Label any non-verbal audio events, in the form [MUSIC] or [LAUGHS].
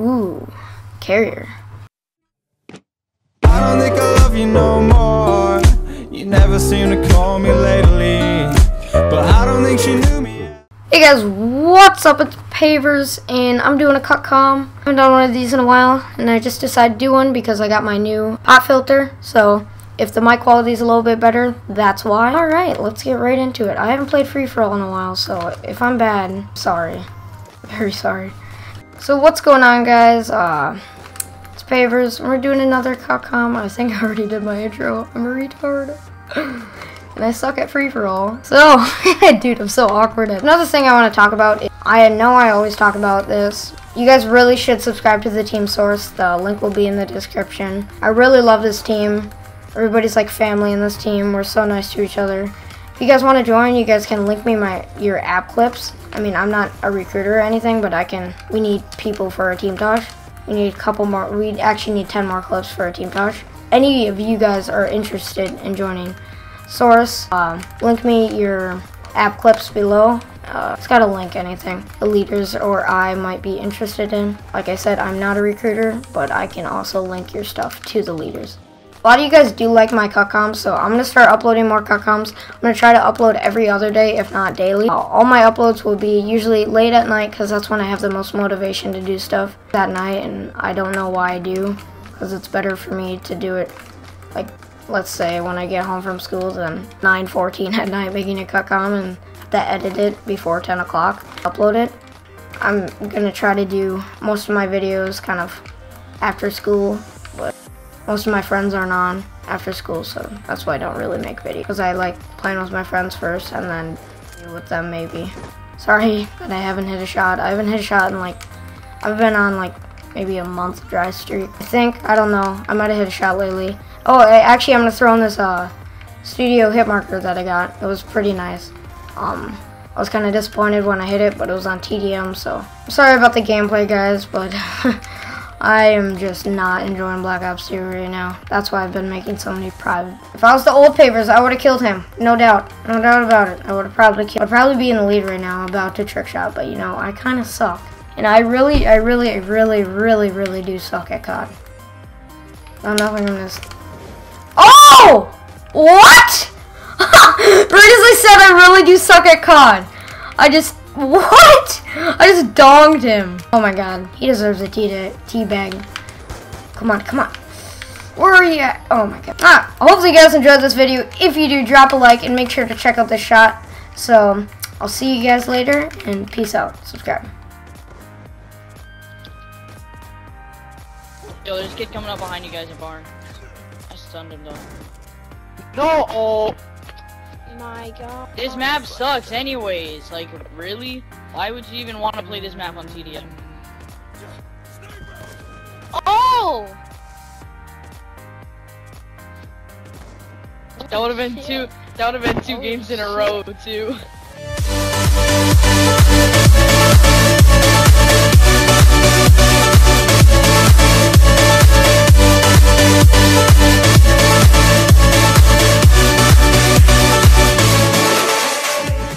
Ooh, carrier. I don't think I love you no more. You never seem to call me lately. But I don't think she knew me. Hey guys, what's up? It's Paivers, and I'm doing a cut com. I haven't done one of these in a while, and I just decided to do one because I got my new pop filter. So if the mic quality is a little bit better, that's why. All right, let's get right into it. I haven't played free for all in a while, so if I'm bad, sorry, [LAUGHS] very sorry. So what's going on, guys? Uh, it's Paivers. We're doing another cut com. I think I already did my intro. I'm a retard. [GASPS] and I suck at free for all. So, [LAUGHS] dude, I'm so awkward. Another thing I want to talk about. Is, I know I always talk about this. You guys really should subscribe to the team source. The link will be in the description. I really love this team. Everybody's like family in this team. We're so nice to each other. If you guys want to join, you guys can link me my your app clips. I mean, I'm not a recruiter or anything, but I can. We need people for a team tosh. We need a couple more. We actually need 10 more clips for a team tosh. Any of you guys are interested in joining, source, uh, link me your app clips below. Uh, it's got a link, anything the leaders or I might be interested in. Like I said, I'm not a recruiter, but I can also link your stuff to the leaders. A lot of you guys do like my cutcoms, so I'm going to start uploading more cutcoms. I'm going to try to upload every other day, if not daily. All my uploads will be usually late at night, because that's when I have the most motivation to do stuff that night, and I don't know why I do, because it's better for me to do it, like, let's say when I get home from school, then 9.14 at night making a cutcom, and have to edit it before 10 o'clock, upload it. I'm going to try to do most of my videos kind of after school, most of my friends aren't on after school, so that's why I don't really make videos. Because I like playing with my friends first and then with them maybe. Sorry [LAUGHS] but I haven't hit a shot. I haven't hit a shot in like, I've been on like maybe a month dry streak. I think, I don't know, I might have hit a shot lately. Oh, I, actually I'm to throw in this uh, studio hit marker that I got. It was pretty nice. Um, I was kind of disappointed when I hit it, but it was on TDM, so. I'm sorry about the gameplay, guys, but [LAUGHS] I am just not enjoying Black Ops 2 right now. That's why I've been making so many private. If I was the old papers, I would have killed him. No doubt. No doubt about it. I would have probably killed. I'd probably be in the lead right now about to trick shot, but you know, I kind of suck. And I really, I really, I really, really, really do suck at COD. I'm nothing in this. Oh! What? right as I said, I really do suck at COD. I just what? I just donged him. Oh my god. He deserves a tea, tea bag. Come on, come on. Where are you at? Oh my god. Ah, hopefully you guys enjoyed this video. If you do, drop a like and make sure to check out this shot. So, I'll see you guys later and peace out. Subscribe. Yo, there's a kid coming up behind you guys in barn. I stunned him though. No! Oh! My god. This map sucks anyways. Like, really? Why would you even want to play this map on TDM? Oh! That would have been two. That would have been two oh, games in a row too.